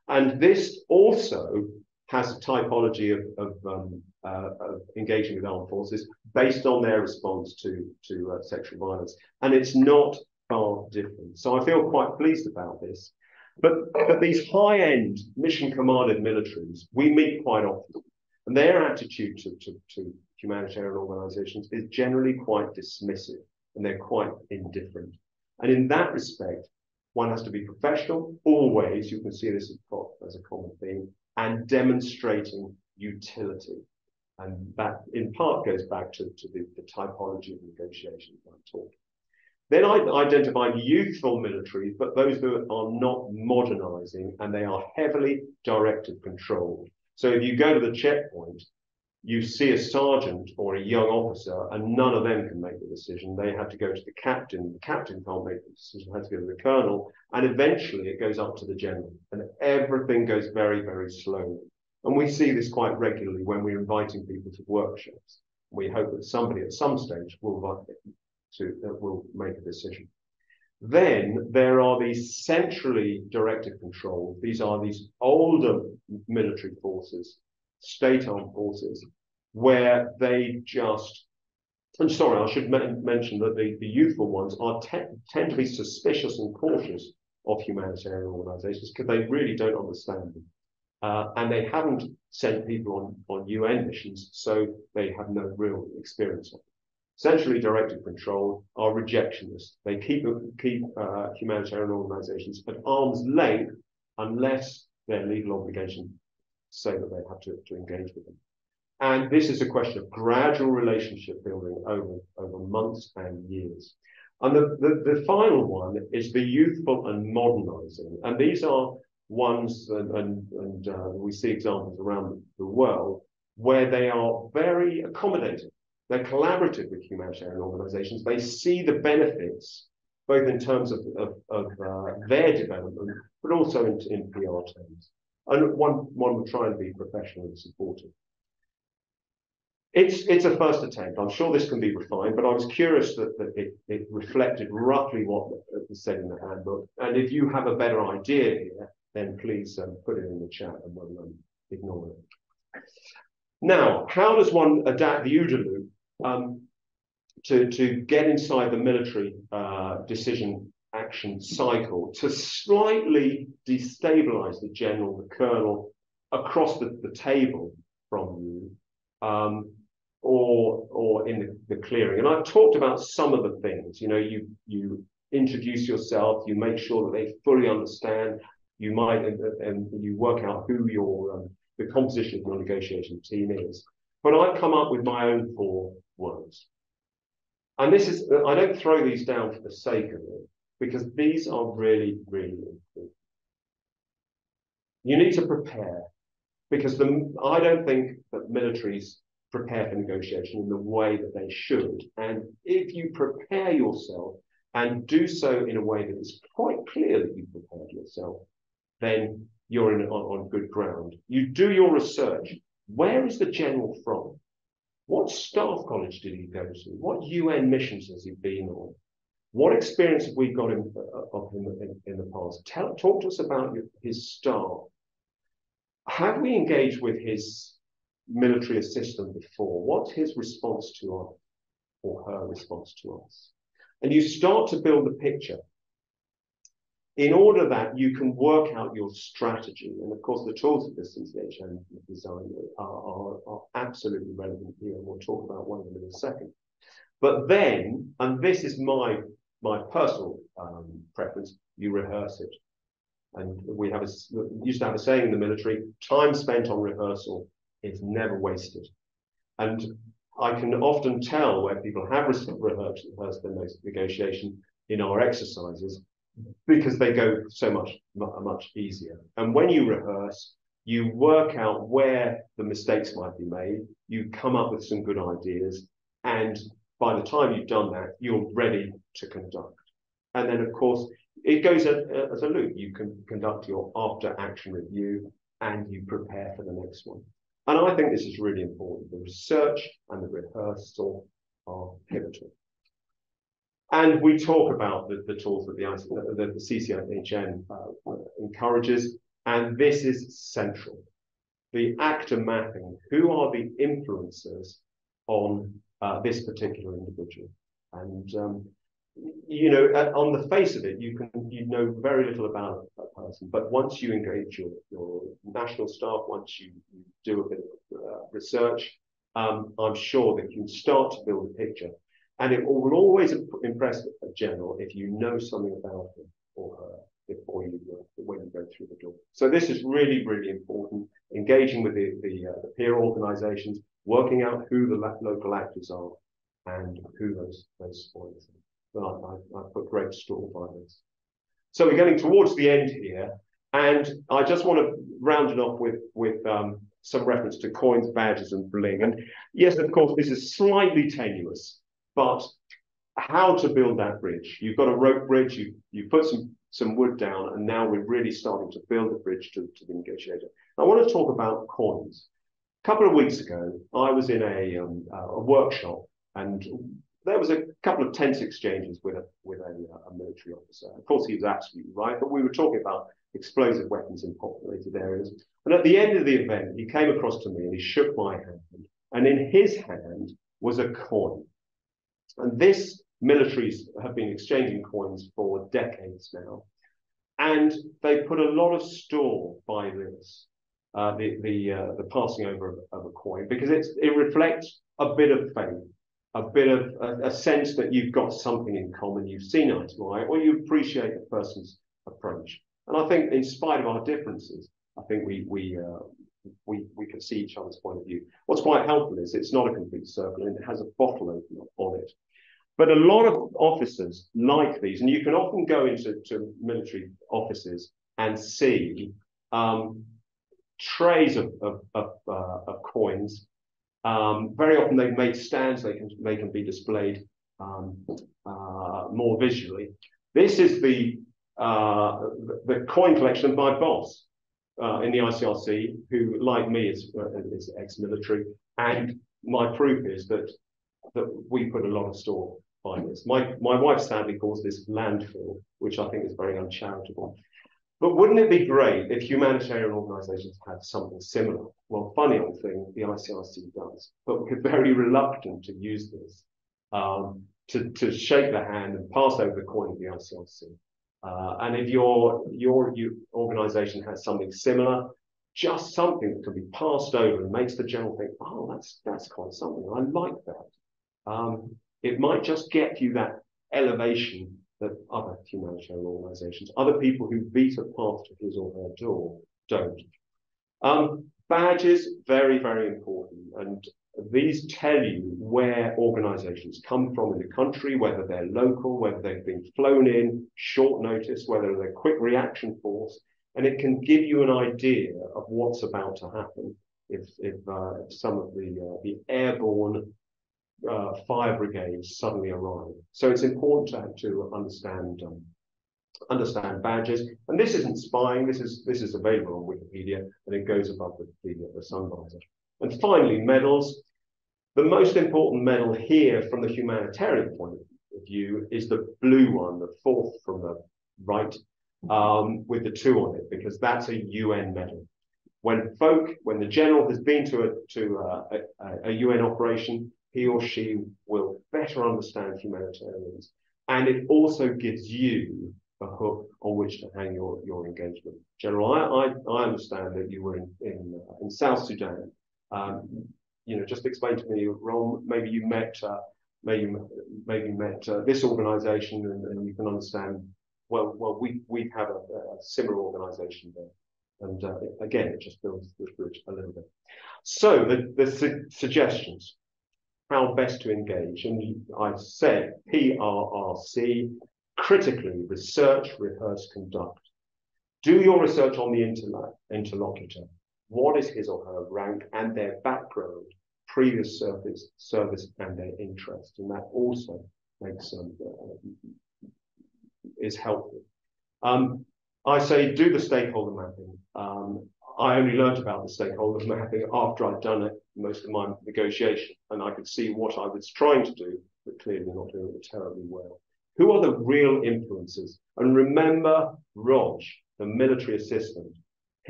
S2: And this also has a typology of, of, um, uh, of, engaging with armed forces based on their response to, to uh, sexual violence. And it's not far different. So I feel quite pleased about this. But, but these high-end mission commanded militaries, we meet quite often. And their attitude to, to, to humanitarian organizations is generally quite dismissive and they're quite indifferent. And in that respect, one has to be professional always. You can see this as a common theme and demonstrating utility. And that in part goes back to, to the, the typology of negotiations I talked. Then I identified youthful militaries, but those who are not modernizing and they are heavily directive controlled. So if you go to the checkpoint, you see a sergeant or a young officer, and none of them can make the decision. They have to go to the captain. The captain can't make the decision, has to go to the colonel, and eventually it goes up to the general. And everything goes very, very slowly. And we see this quite regularly when we're inviting people to workshops. We hope that somebody at some stage will, to, uh, will make a decision. Then there are these centrally directed control. These are these older military forces state armed forces where they just I'm sorry, I should mention that the, the youthful ones are te tend to be suspicious and cautious of humanitarian organizations because they really don't understand them. Uh, and they haven't sent people on, on UN missions, so they have no real experience of it. Centrally directed control are rejectionists. They keep, keep uh, humanitarian organizations at arm's length unless their legal obligation say that they have to, to engage with them. And this is a question of gradual relationship building over, over months and years. And the, the, the final one is the youthful and modernizing. And these are ones, and, and, and uh, we see examples around the world, where they are very accommodating. They're collaborative with humanitarian organizations. They see the benefits, both in terms of, of, of uh, their development, but also in, in PR terms. And one, one would try and be professional and supportive. It's, it's a first attempt. I'm sure this can be refined, but I was curious that, that it, it reflected roughly what was said in the handbook. And if you have a better idea here, then please um, put it in the chat and we'll um, ignore it. Now, how does one adapt the OODA loop um, to, to get inside the military uh, decision action cycle to slightly destabilize the general, the colonel across the, the table from you um, or or in the, the, clearing. And I've talked about some of the things, you know, you you introduce yourself, you make sure that they fully understand, you might and, and you work out who your um, the composition of your negotiation team is. But I've come up with my own four words. And this is, I don't throw these down for the sake of it because these are really, really important. You need to prepare because the, I don't think that militaries prepare for negotiation in the way that they should. And if you prepare yourself and do so in a way that is quite clear that you've prepared yourself, then you're in, on, on good ground. You do your research. Where is the general from? What staff college did he go to? What UN missions has he been on? What experience have we got in, uh, of him in, in, the past? Tell, talk to us about his staff. Have we engaged with his military assistant before? What's his response to us or her response to us? and you start to build a picture in order that you can work out your strategy. And of course, the tools of this CCHN design are, are, are absolutely relevant here. And we'll talk about one of them in a second. But then, and this is my my personal um, preference, you rehearse it. And we have a, used to have a saying in the military, time spent on rehearsal is never wasted. And I can often tell where people have rehearsed, rehearsed their negotiation in our exercises because they go so much much easier. And when you rehearse, you work out where the mistakes might be made. You come up with some good ideas, and by the time you've done that, you're ready to conduct. And then, of course, it goes as a loop. You can conduct your after action review and you prepare for the next one. And I think this is really important. The research and the rehearsal are pivotal. And we talk about the, the tools that the, the, the CCHN uh, encourages, and this is central. The actor mapping, who are the influencers on uh, this particular individual? And um, you know, on the face of it, you can you know very little about that person, but once you engage your, your national staff, once you, you do a bit of uh, research, um, I'm sure that you can start to build a picture. And it will always impress a general if you know something about him or her before you uh, when you go through the door. So this is really, really important. Engaging with the, the, uh, the peer organisations, working out who the local actors are and who those those spoilers are. I, I, I put great store by this. So we're getting towards the end here, and I just want to round it off with with um, some reference to coins, badges, and bling. And yes, of course, this is slightly tenuous, but how to build that bridge? You've got a rope bridge. You you put some some wood down, and now we're really starting to build a bridge to, to the negotiator. I want to talk about coins. A couple of weeks ago, I was in a, um, a workshop, and there was a couple of tense exchanges with a with a, a, military officer. Of course, he was absolutely right, but we were talking about explosive weapons in populated areas. And at the end of the event, he came across to me and he shook my hand, and in his hand was a coin. And this militaries have been exchanging coins for decades now, and they put a lot of store by this. Uh, the the uh, the passing over of, of a coin because it's it reflects a bit of faith a bit of a, a, sense that you've got something in common, you've seen eye to eye, or you appreciate the person's approach. And I think, in spite of our differences, I think we we uh, we we can see each other's point of view. What's quite helpful is it's not a complete circle and it has a bottle opener on it. But a lot of officers like these, and you can often go into to military offices and see um, trays of, of, of, uh, of coins um, very often they've made stands, they can, they can be displayed um, uh, more visually. This is the, uh, the coin collection of my boss uh, in the ICRC, who, like me, is, uh, is ex-military. And my proof is that, that we put a lot of store by this. My, my wife sadly calls this landfill, which I think is very uncharitable. But wouldn't it be great if humanitarian organizations had something similar? Well, funny old thing, the ICRC does, but we're very reluctant to use this um, to, to shake the hand and pass over the coin of the ICRC. Uh, and if your, your, organization has something similar, just something that can be passed over and makes the general think, oh, that's, that's quite something. I like that. Um, it might just get you that elevation that other humanitarian organizations, other people who beat a path to his or her door, don't. Um, badges, very, very important. And these tell you where organizations come from in the country, whether they're local, whether they've been flown in, short notice, whether they're quick reaction force, and it can give you an idea of what's about to happen if, if, uh, if some of the, uh, the airborne uh, fire brigades suddenly arrive. So it's important to, to understand um, understand badges. And this isn't spying. This is this is available on Wikipedia, and it goes above the, the, the sun visor. And finally, medals. The most important medal here, from the humanitarian point of view, is the blue one, the fourth from the right, um, with the two on it, because that's a UN medal. When folk, when the general has been to a to a, a, a UN operation, he or she will better understand humanitarians and it also gives you a hook on which to hang your, your engagement. General, I, I, I understand that you were in, in, uh, in South Sudan. Um, you know, just explain to me, Ron, maybe you met, uh, maybe, maybe met uh, this organization and, and, you can understand, well, well, we, we have a, a similar organization there. And uh, again, it just builds the bridge a little bit. So the, the su suggestions, how best to engage. And I said PRRC, critically research, rehearse, conduct. Do your research on the interlocutor. What is his or her rank and their background, previous service, service and their interest. And that also makes um, uh, is helpful. Um, I say do the stakeholder mapping. Um, I only learned about the stakeholder mapping after I'd done it most of my negotiation, and I could see what I was trying to do, but clearly not doing it terribly well. Who are the real influences? And remember Rog, the military assistant.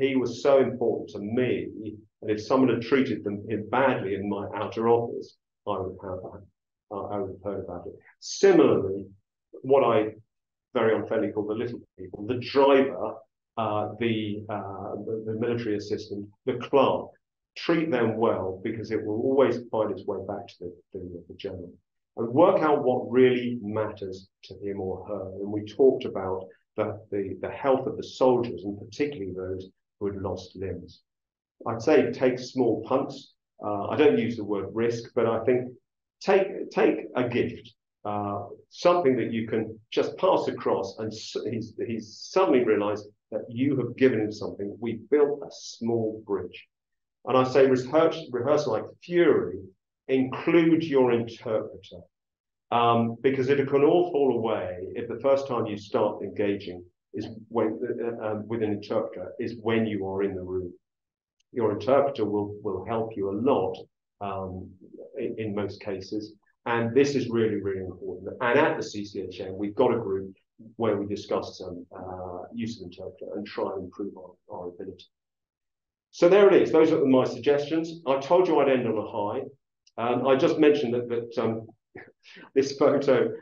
S2: He was so important to me, and if someone had treated them badly in my outer office, I would have, uh, I would have heard about it. Similarly, what I very unfairly call the little people, the driver, uh, the, uh, the, the military assistant, the clerk, treat them well because it will always find its way back to the, the, the general and work out what really matters to him or her. And we talked about the, the, the health of the soldiers and particularly those who had lost limbs. I'd say take small punts. Uh, I don't use the word risk, but I think take, take a gift, uh, something that you can just pass across and he's, he's suddenly realized that you have given him something. We built a small bridge. And I say rehearse, rehearse like fury include your interpreter. Um, because it can all fall away if the first time you start engaging is when uh, um, with an interpreter is when you are in the room. Your interpreter will will help you a lot um, in, in, most cases, and this is really really important. And at the CCHN, we've got a group where we discuss some uh, use of interpreter and try and improve our, our ability. So there it is. Those are my suggestions. I told you I'd end on a high. Um, I just mentioned that, that um, this photo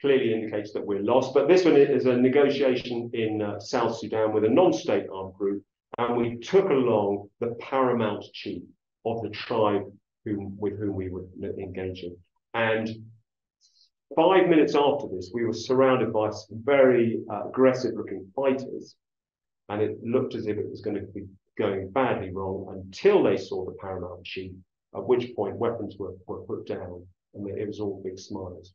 S2: clearly indicates that we're lost, but this one is a negotiation in uh, South Sudan with a non-state armed group, and we took along the paramount chief of the tribe whom, with whom we were engaging. And five minutes after this, we were surrounded by some very uh, aggressive-looking fighters, and it looked as if it was going to be going badly wrong until they saw the paramount chief at which point weapons were, were put down and it was all big smiles.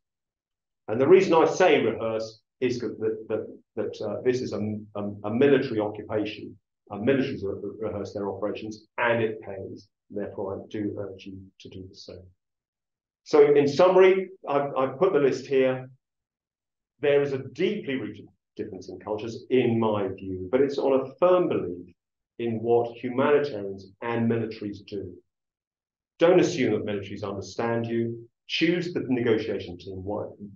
S2: And the reason I say rehearse is that, that, that uh, this is a, a, a, military occupation. Uh, militaries rehearse their operations and it pays. Therefore, I do urge you to do the same. So in summary, I've, I've put the list here. There is a deeply rooted difference in cultures, in my view, but it's on a firm belief in what humanitarians and militaries do. Don't assume that militaries understand you. Choose the negotiation team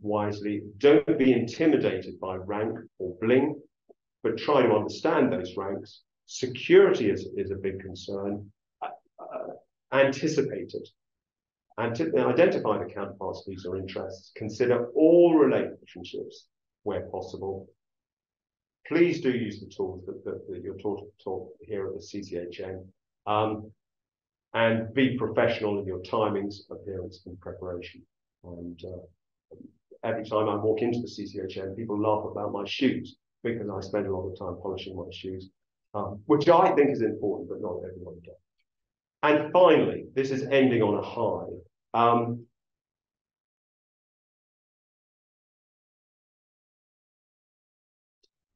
S2: wisely. Don't be intimidated by rank or bling, but try to understand those ranks. Security is, is a big concern. Uh, uh, anticipate it. Anti identify the counterparts' needs or interests. Consider all relationships where possible. Please do use the tools that, that, that you're taught, taught here at the CCHN. Um, and be professional in your timings, appearance, and preparation. And uh, every time I walk into the CCHN, people laugh about my shoes because I spend a lot of time polishing my shoes, um, which I think is important, but not everyone does. And finally, this is ending on a high. Um,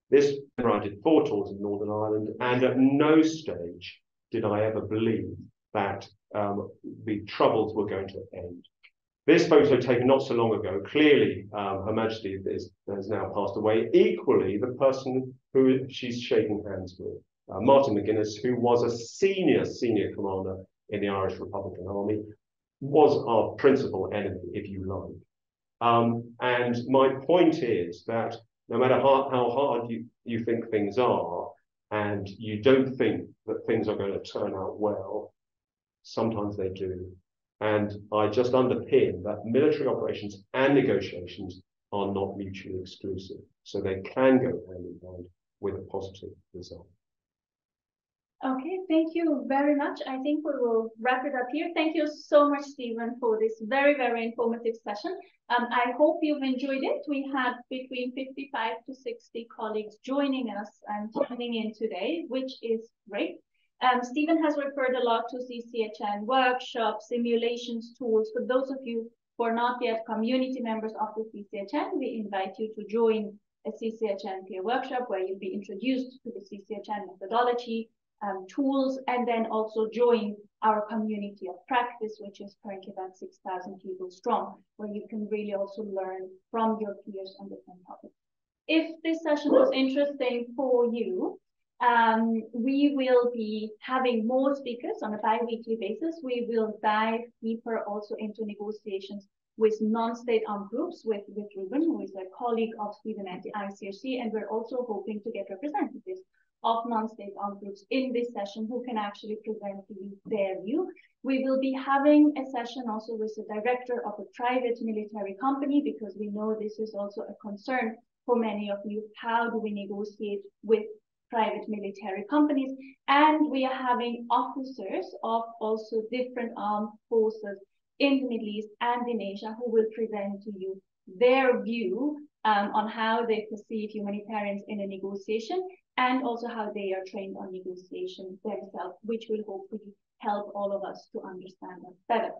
S2: this I did four tours in Northern Ireland, and at no stage did I ever believe that um, the troubles were going to end. This photo taken not so long ago, clearly um, Her Majesty is, has now passed away. Equally, the person who she's shaking hands with, uh, Martin McGuinness, who was a senior, senior commander in the Irish Republican Army, was our principal enemy, if you like. Um, and my point is that no matter how, how hard you, you think things are, and you don't think that things are going to turn out well, Sometimes they do. And I just underpin that military operations and negotiations are not mutually exclusive. So they can go hand in hand with a positive result.
S1: Okay, thank you very much. I think we will wrap it up here. Thank you so much, Stephen, for this very, very informative session. Um, I hope you've enjoyed it. We had between 55 to 60 colleagues joining us and tuning in today, which is great. Um, Stephen has referred a lot to CCHN workshops, simulations, tools. For those of you who are not yet community members of the CCHN, we invite you to join a CCHN peer workshop where you'll be introduced to the CCHN methodology, um, tools and then also join our community of practice, which is currently about 6,000 people strong, where you can really also learn from your peers on different topics. If this session was interesting for you, um, we will be having more speakers on a bi-weekly basis. We will dive deeper also into negotiations with non-state armed groups, with, with Ruben, who is a colleague of Stephen at the ICRC, and we're also hoping to get representatives of non-state armed groups in this session who can actually present to you their view. We will be having a session also with the director of a private military company because we know this is also a concern for many of you. How do we negotiate with private military companies? And we are having officers of also different armed forces in the Middle East and in Asia who will present to you their view um, on how they perceive humanitarians in a negotiation and also how they are trained on negotiation themselves, which will hopefully help all of us to understand us better.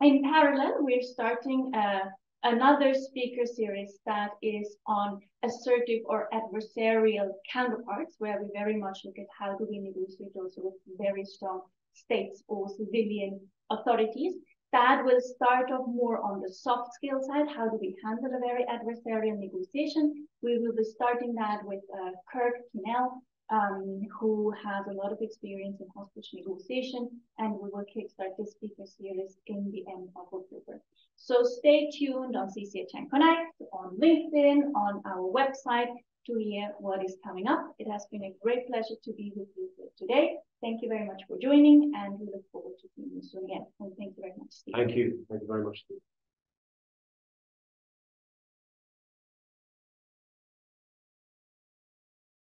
S1: In parallel, we're starting uh, another speaker series that is on assertive or adversarial counterparts, where we very much look at how do we negotiate also with very strong states or civilian authorities. That will start off more on the soft skill side. How do we handle a very adversarial negotiation? We will be starting that with uh, Kirk Kinnell, um, who has a lot of experience in hostage negotiation, and we will kickstart this speaker series in the end of October. So stay tuned on CCHN Connect, on LinkedIn, on our website to hear what is coming up. It has been a great pleasure to be with you today. Thank you very much for joining, and we look forward to seeing you soon again. And thank you very much, Steve.
S2: Thank you. Thank you very much, Steve.